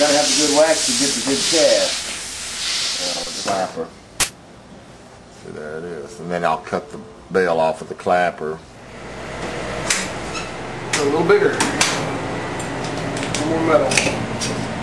gotta have the good wax to get the good cast. Uh, clapper. See, there it is. And then I'll cut the bail off with the clapper. A little bigger. A little more metal.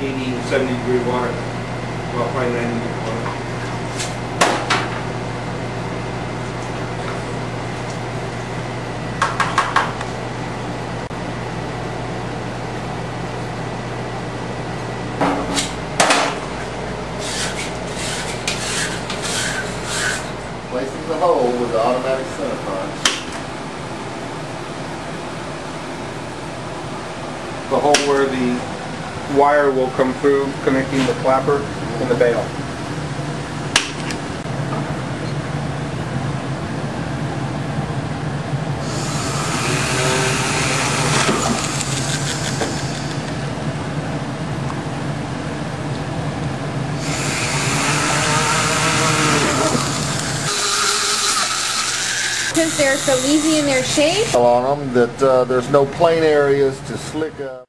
Eighty, seventy degree water. Well, probably ninety degree water. Placing the hole with the automatic center punch. The hole where the wire will come through connecting the clapper and the bail. Because they're so easy in their shape. On them that uh, there's no plain areas to slick up.